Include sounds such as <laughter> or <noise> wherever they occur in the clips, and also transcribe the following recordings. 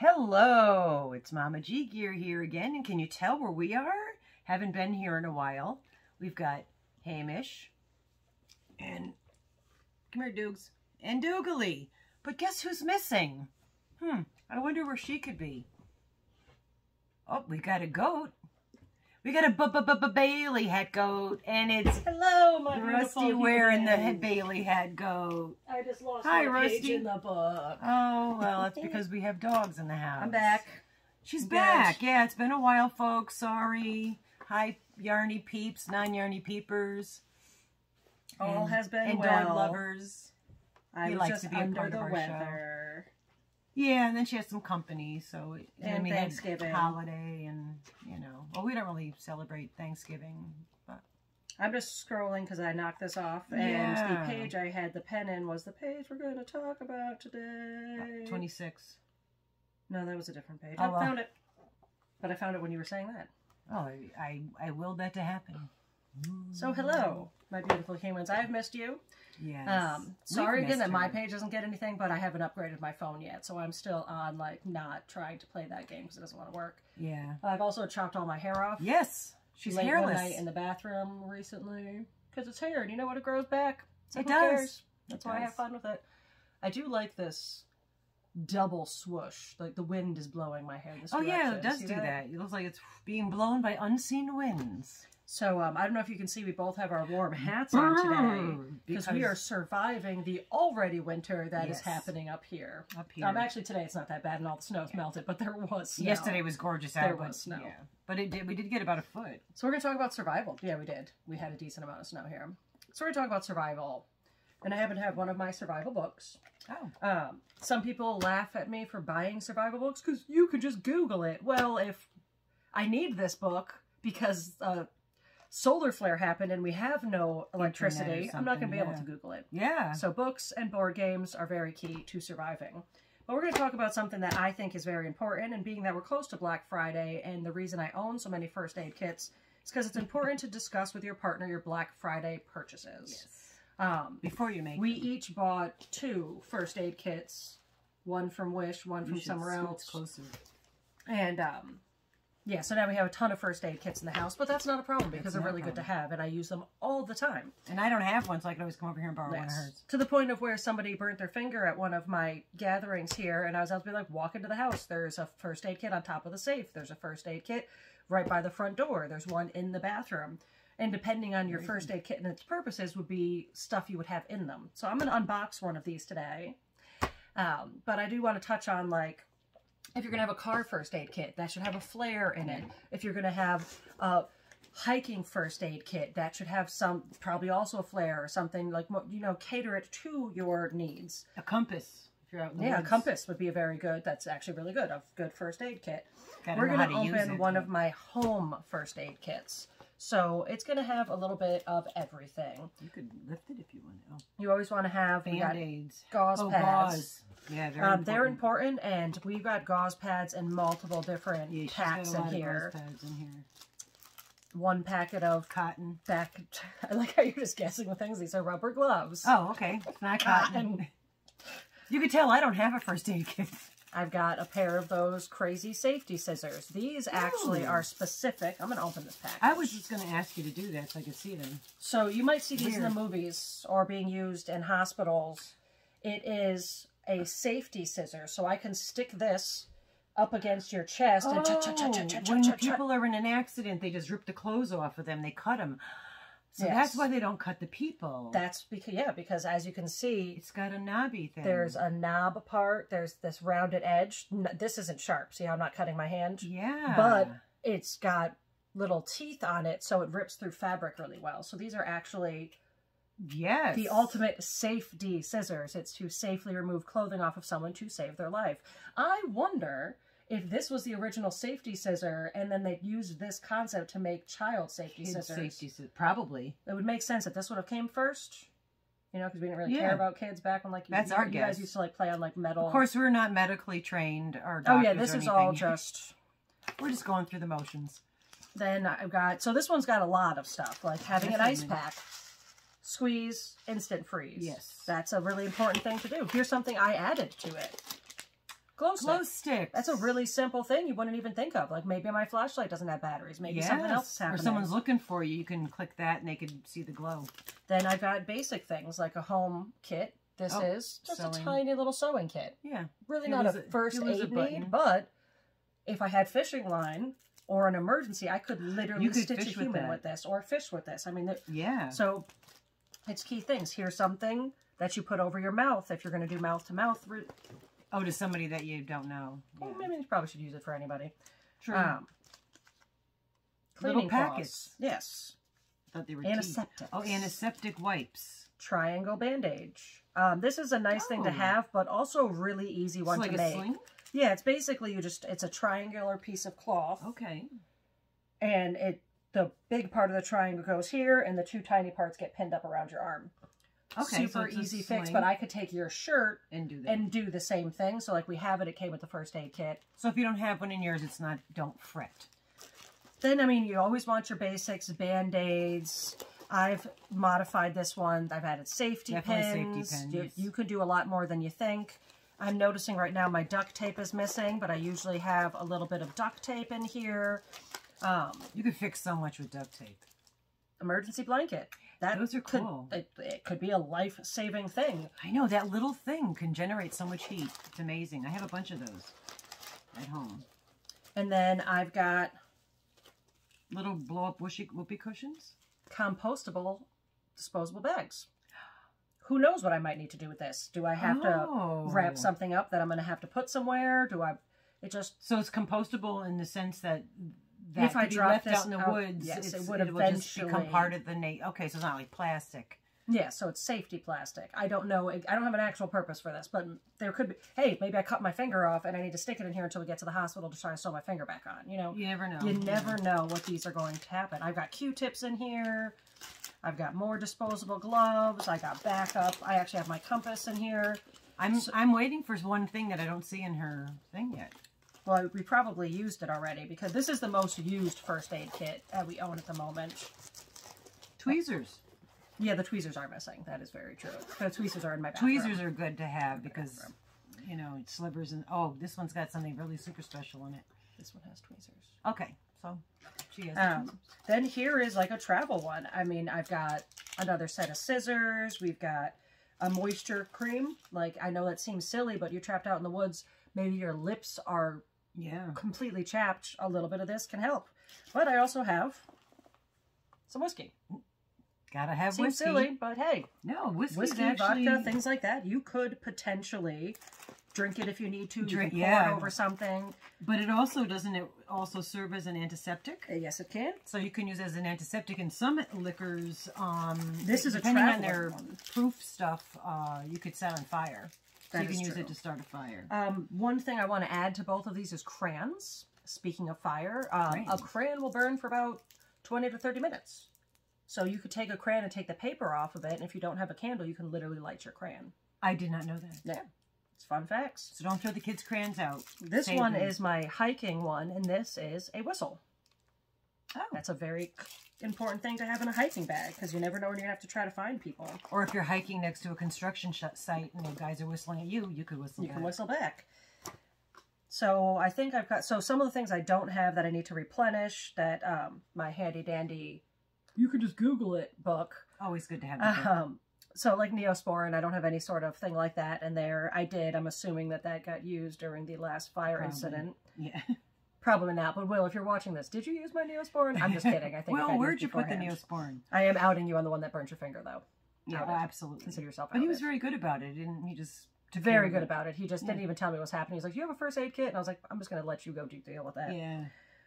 Hello, it's Mama G Gear here again, and can you tell where we are? Haven't been here in a while. We've got Hamish and come here, Doogs, and Doogly. But guess who's missing? Hmm, I wonder where she could be. Oh, we got a goat. We got a b b b Bailey hat goat, and it's Hello, my Rusty wearing the. Bailey hat goat. I just lost Hi, my page Rusty. in the book. Oh, well, that's <laughs> because we have dogs in the house. I'm back. She's Good. back. Yeah, it's been a while, folks. Sorry. Hi, Yarny peeps, non-Yarny peepers. All and- has been and well. dog lovers. I He likes to be a under part the of our weather. Yeah, and then she has some company, so it- and, we had Thanksgiving. holiday, and you know, well, we don't really celebrate Thanksgiving, but I'm just scrolling because I knocked this off, and Yeah. the page I had the pen in was the page we're going to talk about today. Uh, twenty six. No, that was a different page. Oh, I well. found it, but I found it when you were saying that. Oh, I, I I willed that to happen. So hello, my beautiful humans. I have missed you. Yes. Um, sorry again that my page doesn't get anything, but I haven't upgraded my phone yet, so I'm still on like not trying to play that game because it doesn't want to work. Yeah. I've also chopped all my hair off. Yes. She's late hairless. one night in the bathroom recently because it's hair, and you know what? It grows back. So It does. cares? That's It why I have fun with it. I do like this double swoosh. Like the wind is blowing my hair this Oh yeah, it does See do that? that. It looks like it's being blown by unseen winds. So um, I don't know if you can see, we both have our warm hats on today Brrr, because we are surviving the already winter that is Yes. happening up here. up here. Um, actually today it's not that bad and all the snow's melted, but there was snow. Yesterday was gorgeous out. There but- was snow. Yeah. But it did. We did get about a foot. So we're gonna talk about survival. Yeah, we did. We had a decent amount of snow here. So we're gonna talk about survival, and I happen to have one of my survival books. Oh. Um, some people laugh at me for buying survival books because you can just Google it. Well, if I need this book because uh, solar flare happened and we have no electricity, I'm not going to be able to Google it. Yeah. So books and board games are very key to surviving. But we're going to talk about something that I think is very important, and being that we're close to Black Friday, and the reason I own so many first aid kits is because it's important to discuss with your partner your Black Friday purchases. Um, Before you make. we each bought two first aid kits, one from Wish, one you from somewhere else, Closer. and um, yeah. So now we have a ton of first aid kits in the house, but that's not a problem because they're really good to have, and I use them all the time. And I don't have one, so I can always come over here and borrow one of hers. To the point of where somebody burnt their finger at one of my gatherings here, and I was able to be like, walk into the house. There's a first aid kit on top of the safe. There's a first aid kit right by the front door. There's one in the bathroom. And depending on your first aid kit and its purposes, would be stuff you would have in them. So I'm going to unbox one of these today. Um, but I do want to touch on like if you're going to have a car first aid kit, that should have a flare in it. If you're going to have a hiking first aid kit, that should have some, probably also a flare or something like, you know, cater it to your needs. A compass. If you're out in the Yeah, a compass would be a very good, that's actually really good, a good first aid kit. Gotta We're going to use open one of my home first aid kits. So it's going to have a little bit of everything. You could lift it if you want. Oh, You always want to have band-aids. gauze oh, pads. gauze. Yeah, Um, they're important. important, and we've got gauze pads in multiple different Yeah, packs in here. pads in here. One packet of Cotton. back. <laughs> I like how you're just guessing with things. These are rubber gloves. Oh, okay. It's not cotton. <laughs> You can tell I don't have a first aid kit. I've got a pair of those crazy safety scissors. These actually Ooh. are specific. I'm going to open this pack. I was just going to ask you to do that so I could see them. So you might see these in the movies or being used in hospitals. It is a safety scissor, so I can stick this up against your chest and cha oh, when people are in an accident, they just rip the clothes off of them. They cut them. So Yes. that's why they don't cut the people. That's because yeah, because as you can see, it's got a knobby thing. there's a knob part. There's this rounded edge. This isn't sharp. See how I'm not cutting my hand? yeah, but it's got little teeth on it, so it rips through fabric really well. So these are actually yes, the ultimate safety scissors. It's to safely remove clothing off of someone to save their life. I wonder if this was the original safety scissor and then they used this concept to make child safety Kid scissors. safety probably. It would make sense that this would have came first. You know, because we didn't really Yeah. care about kids back when, like, you, That's you, our you guess. guys used to like play on like metal. Of course, we're not medically trained or Oh yeah, this is all <laughs> just We're just going through the motions. Then I've got, so this one's got a lot of stuff, like having an ice pack, squeeze, instant freeze. Yes. That's a really important thing to do. Here's something I added to it. glow stick. Glow sticks. That's a really simple thing you wouldn't even think of. Like maybe my flashlight doesn't have batteries. Maybe something else is Or someone's looking for you. You can click that and they can see the glow. Then I've got basic things like a home kit. This Oh, is just a tiny little sewing kit. Yeah. Really not a a- first if you lose a aid need, but if I had fishing line or an emergency, I could literally could stitch a with human that. with this or fish with this. I mean, Yeah. so it's key things. Here's something that you put over your mouth if you're going to do mouth to mouth. oh, to somebody that you don't know. Well, Yeah. maybe you probably should use it for anybody. True. Um, Little packets. Yes. I thought they were tea. Antiseptics. Oh, antiseptic wipes. Triangle bandage. Um, this is a nice thing to Oh. have, but also really easy one like to a make. sling. Yeah, it's basically you just it's a triangular piece of cloth, Okay. and it the big part of the triangle goes here, and the two tiny parts get pinned up around your arm. Okay. Super a easy fix, but I could take your shirt and do that. and do the same thing. So like we have it, it came with the first aid kit. so if you don't have one in yours, it's not. Don't fret. Then I mean you always want your basics, band aids. I've modified this one. I've added safety Definitely pins. safety You, pins. you could do a lot more than you think. I'm noticing right now my duct tape is missing, but I usually have a little bit of duct tape in here. Um, You could fix so much with duct tape. emergency blanket. That Those are could, cool. It, it could be a life-saving thing. I know that little thing can generate so much heat. It's amazing. I have a bunch of those at home. And then I've got Little blow up whoopee, whoopee cushions. compostable disposable bags. Who knows what I might need to do with this? Do I have Oh. to wrap something up that I'm going to have to put somewhere? Do I? It just So it's compostable in the sense that that If I could be drop left this out in the out- woods. yes, it would just become part of the nature. Okay, so it's not like plastic. yeah. So it's safety plastic. I don't know. I don't have an actual purpose for this, but there could be. Hey, maybe I cut my finger off and I need to stick it in here until we get to the hospital to try to sew my finger back on. You know. You never know. You never know what these are going to happen. I've got Q-tips in here. I've got more disposable gloves. I got backup. I actually have my compass in here. I'm I'm waiting for one thing that I don't see in her thing yet. Well, we probably used it already because this is the most used first aid kit that we own at the moment. Tweezers. Yeah, the tweezers are missing. That is very true. The tweezers are in my bathroom. Tweezers are good to have because you know it slivers and oh, this one's got something really super special in it. This one has tweezers. Okay, so she has. Um, then here is like a travel one. I mean, I've got another set of scissors. We've got a moisture cream. Like, I know that seems silly, but you're trapped out in the woods. Maybe your lips are yeah. completely chapped. A little bit of this can help. But I also have some whiskey. Gotta have Seems whiskey. silly, but hey, No, whiskey's whiskey, actually vodka, things like that. You could potentially drink it if you need to. Drink- pour yeah. it over something. But it also doesn't it also serve as an antiseptic? Uh, Yes, it can. So you can use it as an antiseptic in some liquors. Um, This is a depending on their one. proof stuff. Uh, you could set on fire. So That you can use true. it to start a fire. Um, one thing I want to add to both of these is crayons. Speaking of fire, um, a Crayon. crayon will burn for about 20 to 30 minutes. So you could take a crayon and take the paper off of it, and if you don't have a candle, you can literally light your crayon. I did not know that. Yeah, it's fun facts. So don't throw the kids' crayons out. This Save one them. is my hiking one, and this is a whistle. Oh. That's a very important thing to have in a hiking bag because you never know when you're gonna have to try to find people. Or if you're hiking next to a construction sh- site and the guys are whistling at you, you could whistle. You can back. whistle back. So I think I've got so some of the things I don't have that I need to replenish that um, my handy dandy you can just Google it book. Always good to have. book. Um, so like Neosporin, I don't have any sort of thing like that in there. I did. I'm assuming that that got used during the last fire Probably. incident. yeah. <laughs> Probably not, but Will, if you're watching this, did you use my Neosporin? I'm just kidding. I <laughs> think. well, where'd you put the. Neosporin? I am outing you on the one that burnt your finger, though. Yeah, Outed. absolutely. Consider yourself. But he was very good about it, didn't he? Just very good about it. He just didn't even tell me what was happening. He's like, "You have a first aid kit," and I was like, "I'm just going to let you go do deal with that." Yeah.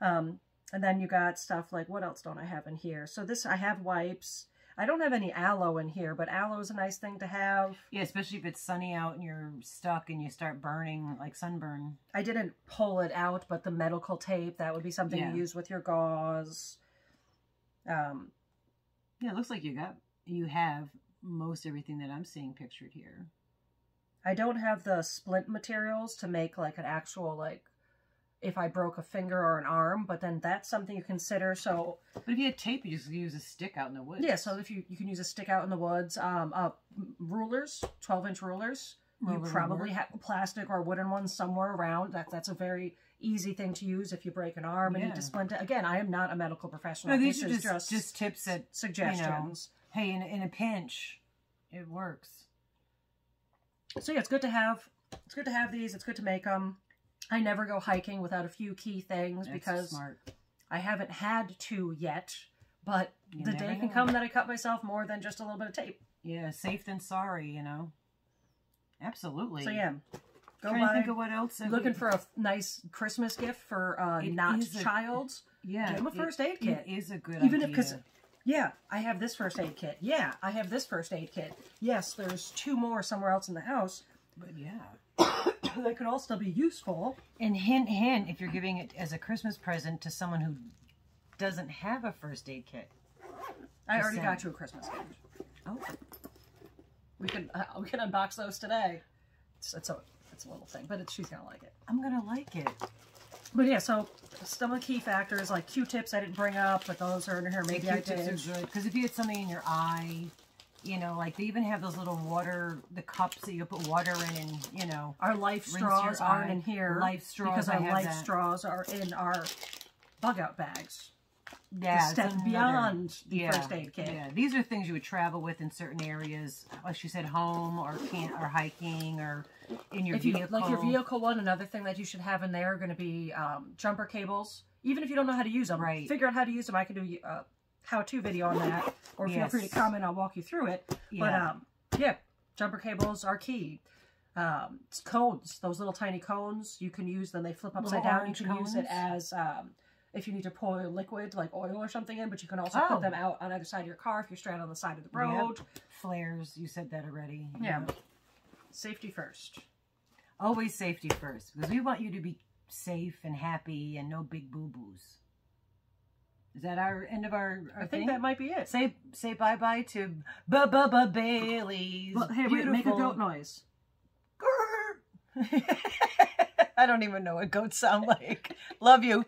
Um, and then you got stuff like what else don't I have in here? So this I have wipes. I don't have any aloe in here, but aloe is a nice thing to have. Yeah, especially if it's sunny out and you're stuck and you start burning like sunburn. I didn't pull it out, but the medical tape that would be something Yeah. you use with your gauze. Um, Yeah, it looks like you got you have most everything that I'm seeing pictured here. I don't have the splint materials to make like an actual like if I broke a finger or an arm, but then that's something you consider. So But if you had tape, you just use a stick out in the woods. yeah, so if you you can use a stick out in the woods, um, uh, rulers, twelve inch rulers, You probably have plastic or wooden ones somewhere around. That that's a very easy thing to use if you break an arm and need Yeah. to splint it. Again, I am not a medical professional. No, these this are just, just tips that suggestions. hey, in, in a pinch, it works. So yeah, it's good to have. It's good to have these. It's good to make them. I never go hiking without a few key things That's because smart. I haven't had to yet. But You the day can know. come that I cut myself more than just a little bit of tape. Yeah, safe than sorry, you know. Absolutely. So yeah, go Trying to think of what else. Looking we- for a nice Christmas gift for uh, not a- child's. yeah, get 'em a first aid kit. It is a good Even if- cause, Yeah, I have this first aid kit. Yeah, I have this first aid kit. Yes, there's two more somewhere else in the house but yeah. <coughs> <coughs> <laughs> that could all still be useful. And hint, hint, if you're giving it as a Christmas present to someone who doesn't have a first aid kit. I already saying. got you a Christmas gift. Oh, We can uh, we can unbox those today. It's, it's a it's a little thing, but it's, she's gonna like it. I'm gonna like it. But yeah, so some of the key factors like Q-tips I didn't bring up, but those are in here. Maybe I Q-tips did. because if you had something in your eye, you know, like they even have those little water, the cups that you put water in, and you know, Our life straws aren't in here. Life straws, because I our have life that. straws are in our bug out bags. yeah, step another- beyond the yeah, first aid kit. Yeah, these are things you would travel with in certain areas, like she said, home or can or hiking or in your if you vehicle. like your vehicle one, another thing that you should have in there are going to be um, jumper cables. Even if you don't know how to use them, Right. Figure out how to use them. I can do a how-to video on that, or feel free to comment. I'll walk you through it. But Yeah. um, yeah, jumper cables are key. Um, cones, those little tiny cones, you can use them. They flip Little upside down. You can use it as um, if you need to pour liquid like oil or something in, but you can also Oh. put them out on either side of your car if you're stranded on the side of the Yep. road. flares. You said that already. Yeah. Safety first. Always safety first because we want you to be safe and happy and no big boo boos. Is that our end of our? our I think thing? that might be it. Say say bye bye to ba ba ba Bailey's. Well, hey, wait, make a goat noise. <laughs> I don't even know what goats sound like. Love you.